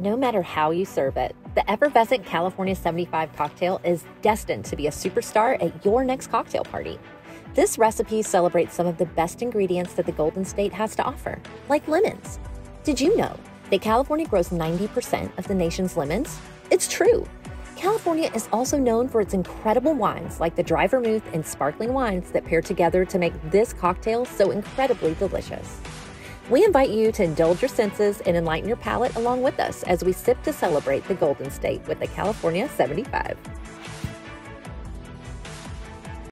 no matter how you serve it. The effervescent California 75 cocktail is destined to be a superstar at your next cocktail party. This recipe celebrates some of the best ingredients that the Golden State has to offer, like lemons. Did you know that California grows 90% of the nation's lemons? It's true. California is also known for its incredible wines like the dry vermouth and sparkling wines that pair together to make this cocktail so incredibly delicious. We invite you to indulge your senses and enlighten your palate along with us as we sip to celebrate the Golden State with the California 75.